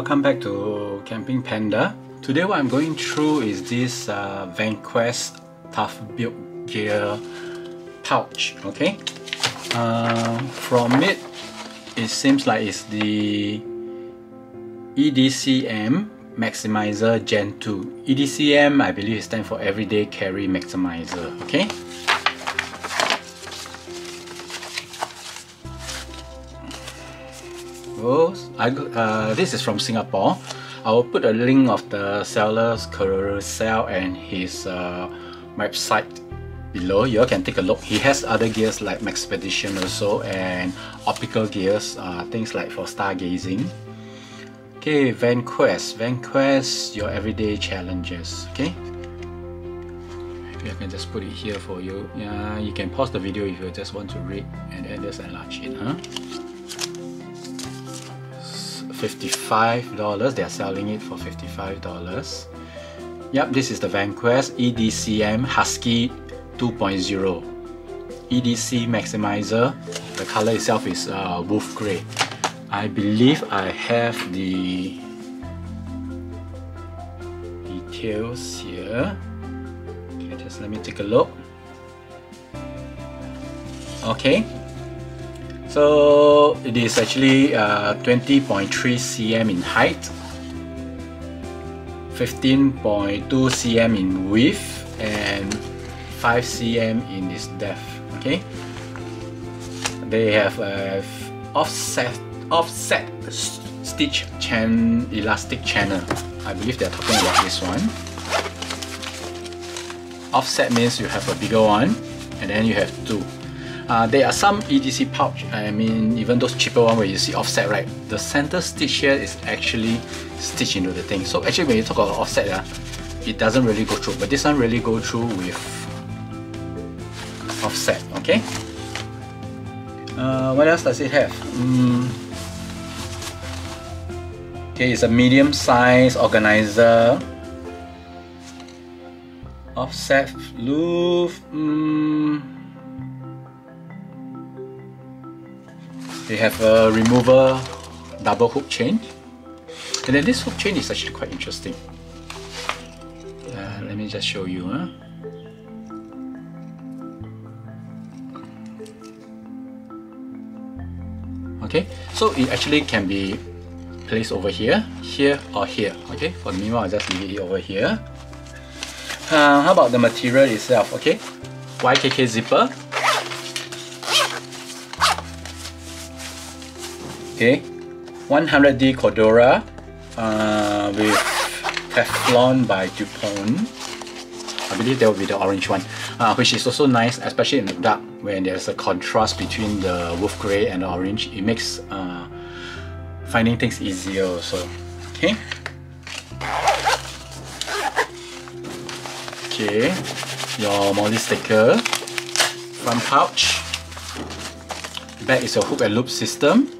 welcome back to Camping Panda. Today what I'm going through is this uh, VanQuest Tough Build Gear pouch, okay? Uh, from it, it seems like it's the EDCM Maximizer Gen 2. EDCM, I believe, stands for Everyday Carry Maximizer, okay? I, uh, this is from Singapore. I will put a link of the seller's Carousell and his uh, website below. You all can take a look. He has other gears like Maxpedition also and optical gears, uh, things like for stargazing. Okay, VanQuest. VanQuest, your everyday challenges. Okay. Maybe I can just put it here for you. Yeah, you can pause the video if you just want to read and then just enlarge it. Huh? $55. They're selling it for $55. Yep, this is the VanQuest EDCM Husky 2.0. EDC Maximizer. The color itself is uh, wolf gray. I believe I have the details here. Okay, just let me take a look. Okay, so it is actually uh, 20.3 cm in height, 15.2 cm in width, and 5 cm in its depth. Okay. They have a offset offset stitch chain elastic channel. I believe they're talking about this one. Offset means you have a bigger one, and then you have two. Uh, there are some EDC pouch, I mean even those cheaper one where you see offset, right? The center stitch here is actually stitched into the thing. So actually when you talk about offset, uh, it doesn't really go through, but this one really go through with offset, okay? Uh, what else does it have? Mm. Okay, it's a medium size organizer. Offset loop. Mm. They have a remover double hook chain. And then this hook chain is actually quite interesting. Uh, let me just show you. Huh? Okay, so it actually can be placed over here, here or here. Okay, for the meanwhile, I'll just leave it over here. Uh, how about the material itself? Okay, YKK zipper okay. 100D Cordura uh, with Teflon by Dupont. I believe that will be the orange one uh, which is also nice especially in the dark when there's a contrast between the wolf grey and the orange. It makes uh, finding things easier also. Okay. Okay. Your MOLLE sticker front pouch. Back is your hook and loop system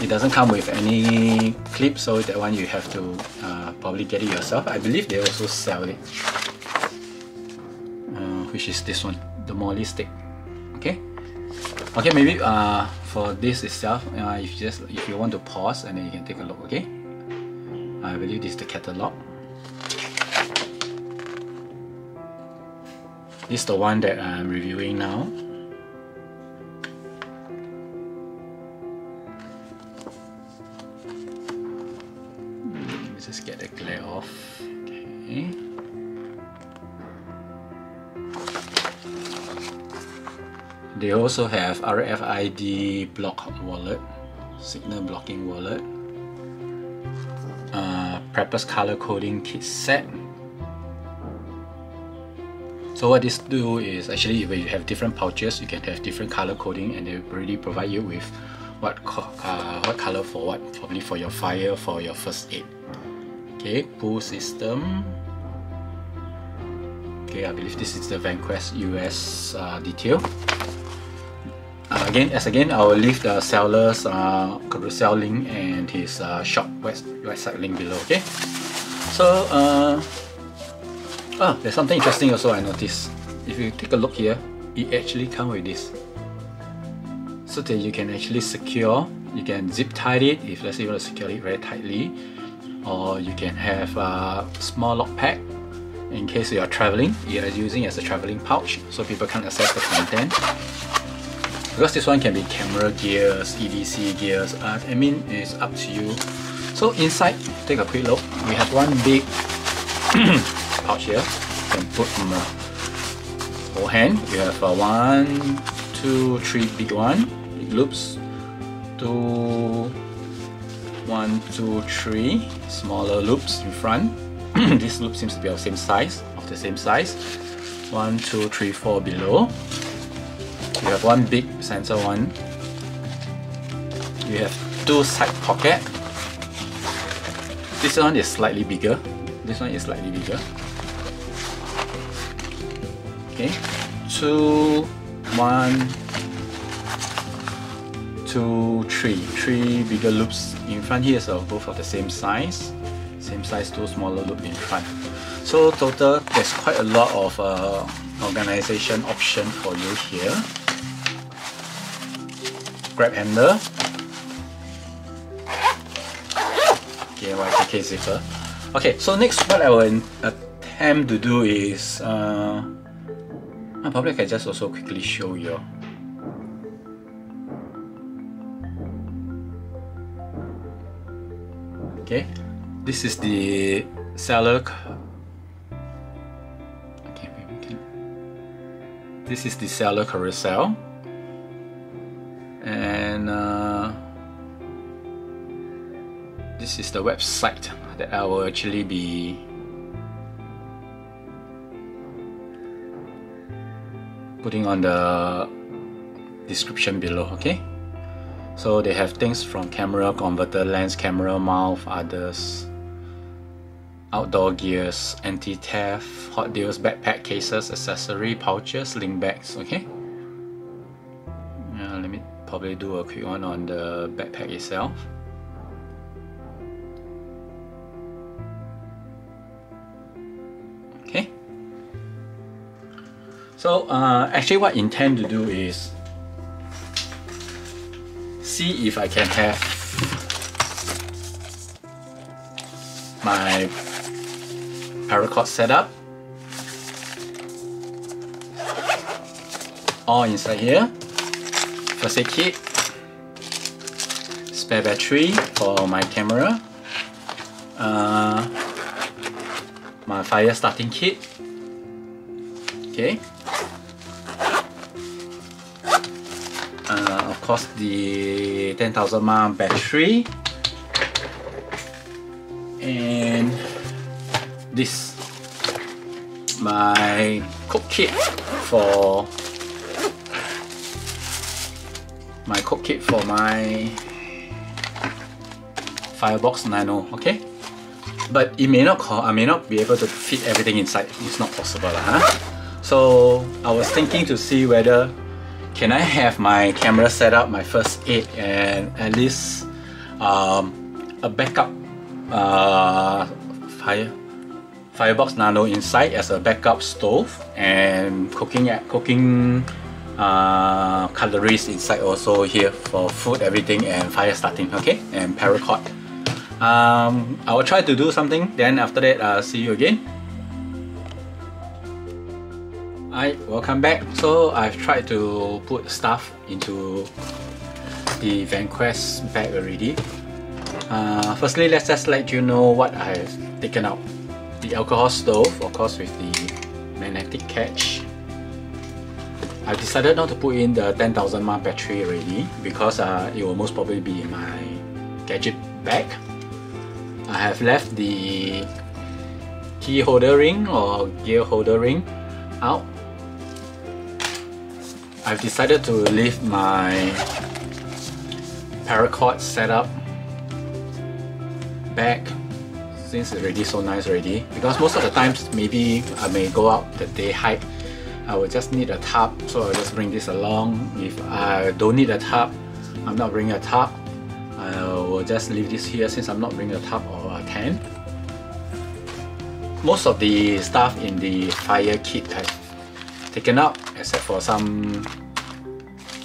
it doesn't come with any clip, so that one you have to uh, probably get it yourself. I believe they also sell it, uh, which is this one, the MOLLE stick. Okay, okay. Maybe uh, for this itself, uh, if you just if you want to pause and then you can take a look. Okay, I believe this is the catalog. This is the one that I'm reviewing now. Just get the glare off. Okay. They also have RFID block wallet, signal blocking wallet, uh, Prepper's color coding kit set. So what this do is actually when you have different pouches, you can have different color coding and they already provide you with what, uh, what color for what, probably for your fire, for your first aid. Okay, pull system. Okay, I believe this is the VanQuest US uh, detail. Uh, again, as again, I will leave the seller's uh, Carousell link and his uh, shop west, website link below. Okay, so uh, ah, there's something interesting also I noticed. If you take a look here, it actually comes with this, so that you can actually secure you can zip tie it if let's say you want to secure it very tightly or you can have a small lock pack in case you are traveling. You are using as a traveling pouch so people can't access the content. Because this one can be camera gears EDC gears uh, I mean it's up to you. So inside take a quick look. We have one big pouch here. Can put a whole hand. You have a one two three big one. Big loops two one two three smaller loops in front. This loop seems to be of the same size of the same size. One two three four below. You have one big sensor one. You have two side pocket. This one is slightly bigger. This one is slightly bigger. Okay. Two one two three. Three bigger loops front here is so both of the same size same size two smaller loop in front. So total there's quite a lot of uh, organization option for you here. Grab handle. Okay zipper. Okay so next what I will attempt to do is uh, I probably can just also quickly show you okay. This is the seller okay this is the seller Carousell and uh, this is the website that I will actually be putting on the description below okay so they have things from camera converter lens camera mount others outdoor gears anti-theft hot deals backpack cases accessory pouches link bags okay? Uh, let me probably do a quick one on the backpack itself. Okay. So uh, actually what I intend to do is see if I can have my paracord setup all inside here. First aid kit. Spare battery for my camera. Uh, my fire starting kit. Okay course the 10,000 mAh battery. And this my cook kit for my cook kit for my Firebox Nano okay? But it may not call, I may not be able to fit everything inside. It's not possible huh? so I was thinking to see whether can I have my camera set up, my first aid, and at least um, a backup uh, fire Firebox Nano inside as a backup stove and cooking cooking uh, inside also here for food everything and fire starting okay? And paracord. Um, I will try to do something then after that I'll see you again Hi, welcome back. So I've tried to put stuff into the VanQuest bag already. Uh, firstly, let's just let you know what I've taken out. The alcohol stove, of course with the magnetic catch. I've decided not to put in the 10,000 mAh battery already because uh, it will most probably be in my gadget bag. I have left the key holder ring or gear holder ring out I've decided to leave my paracord setup back since it's already so nice already. Because most of the times maybe I may go out the day hike I will just need a tarp so I'll just bring this along. If I don't need a tarp I'm not bringing a tarp I will just leave this here since I'm not bringing a tarp or a tent. Most of the stuff in the fire kit I've taken out except for some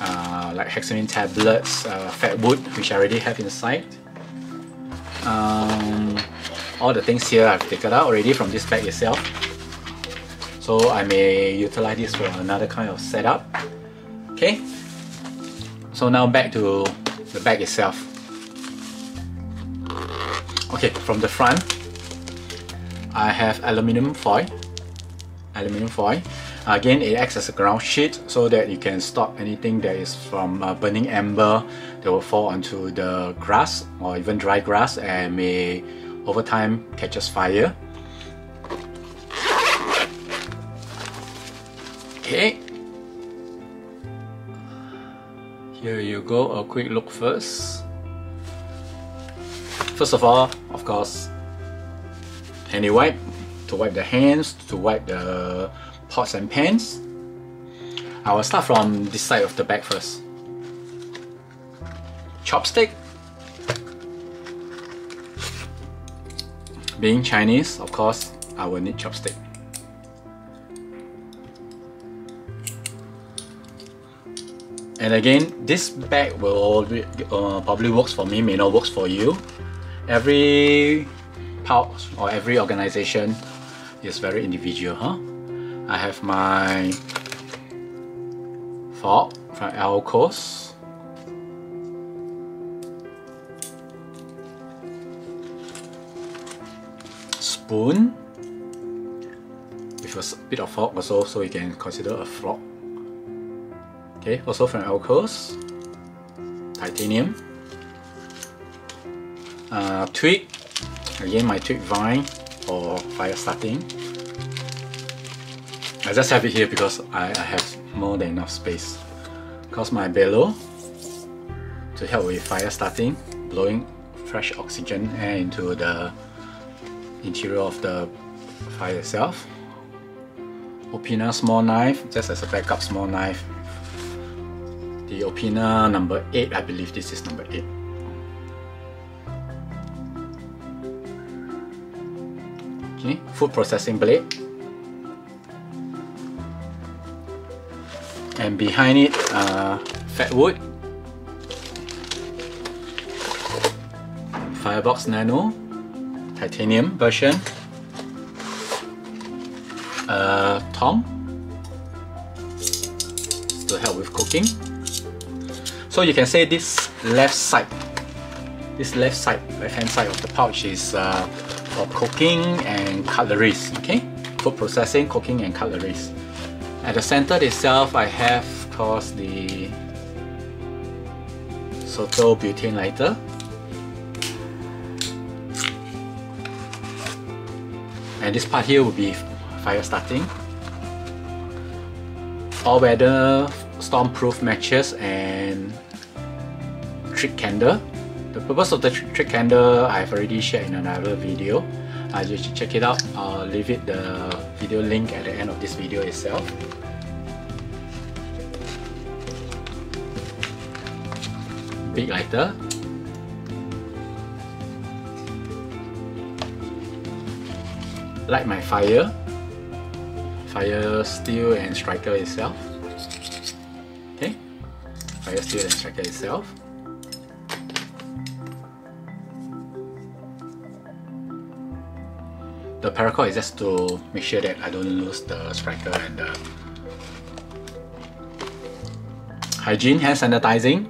uh, like hexamine tablets, uh, fat wood, which I already have inside. Um, all the things here I've taken out already from this bag itself. So I may utilize this for another kind of setup. Okay, so now back to the bag itself. Okay, from the front, I have aluminium foil. Aluminium foil. Again, it acts as a ground sheet so that you can stop anything that is from uh, burning ember that will fall onto the grass or even dry grass and may over time catches fire. Okay. Here you go, a quick look first. First of all, of course, handy wipe to wipe the hands, to wipe the pots and pans. I will start from this side of the bag first. Chopstick. Being Chinese, of course, I will need chopstick. And again, this bag will uh, probably works for me, may not works for you. Every pouch or every organization is very individual, huh? I have my fork from Alocs. Spoon with a bit of fork also, so you can consider a fork. Okay, also from Alocs. Titanium. Uh, twig. Again, my twig vine or fire starting. I just have it here because I, I have more than enough space. Because my bellow to help with fire starting, blowing fresh oxygen air into the interior of the fire itself. Opinel small knife, just as a backup small knife. The Opinel number 8, I believe this is number 8. Okay, food processing blade. And behind it uh, fat wood. Firebox Nano. Titanium version. Uh, Tom. To help with cooking. So you can say this left side. This left side left hand side of the pouch is uh, for cooking and cutleries okay? Food processing cooking and cutleries at the center itself, I have, of course, the Soto butane lighter. And this part here will be fire starting. All-weather storm-proof matches and trick candle. The purpose of the trick candle I've already shared in another video. Uh, you should check it out. I'll leave it the video link at the end of this video itself. Big lighter. Light my fire. Fire steel and striker itself. Okay. Fire steel and striker itself. The paracord is just to make sure that I don't lose the striker and the hygiene, hand sanitizing,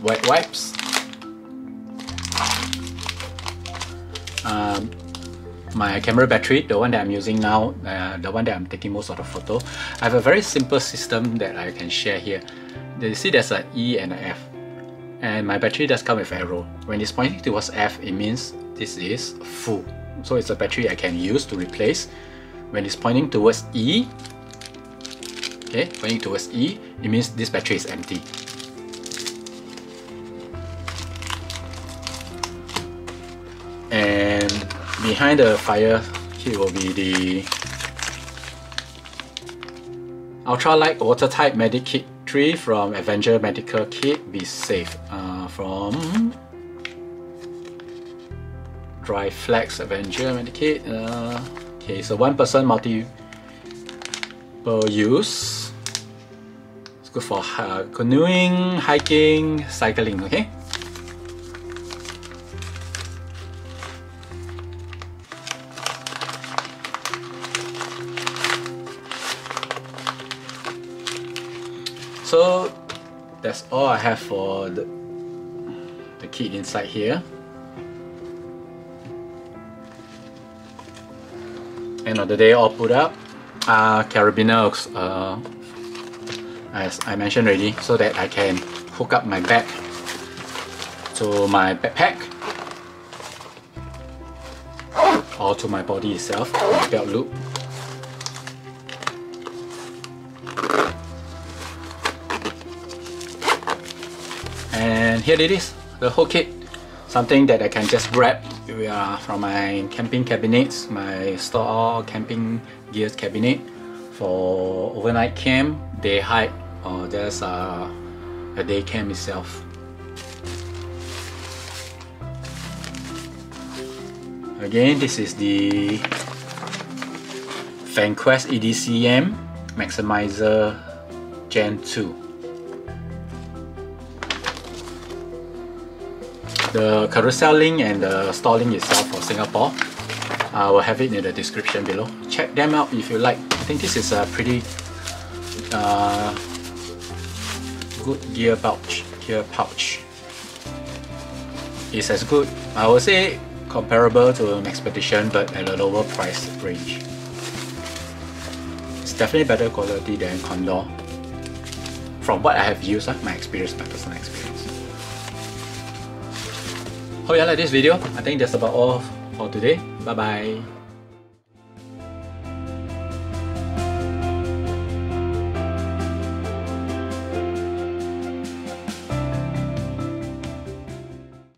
wet wipes, um, my camera battery, the one that I'm using now, uh, the one that I'm taking most of the photo. I have a very simple system that I can share here. You see there's an E and an F and my battery does come with arrow. When it's pointing towards F, it means this is full. So it's a battery I can use to replace. When it's pointing towards E, okay, pointing towards E, it means this battery is empty. And behind the fire here will be the ultralight watertight Medic Kit 3 from Avenger Medical Kit Be Safe uh, from Dry Flex Avenger Medikit. Uh, okay, so one person multiple use It's good for uh, canoeing, hiking, cycling, okay? So that's all I have for the, the kit inside here. End of the day all put up. Uh, carabiners, uh, as I mentioned already, so that I can hook up my bag to my backpack or to my body itself, my belt loop. And here it is, the whole kit. Something that I can just grab uh, from my camping cabinets, my store camping gears cabinet for overnight camp, day hike, or just uh, a day camp itself. Again, this is the VanQuest EDCM Maximizer Gen 2. The Carousell link and the store link itself for Singapore, I will have it in the description below. Check them out if you like. I think this is a pretty uh, good gear pouch. Gear pouch. It's as good, I would say comparable to a Maxpedition but at a lower price range. It's definitely better quality than Condor. From what I have used, uh, my experience, my personal experience. Hope you like this video. I think that's about all for today. Bye bye.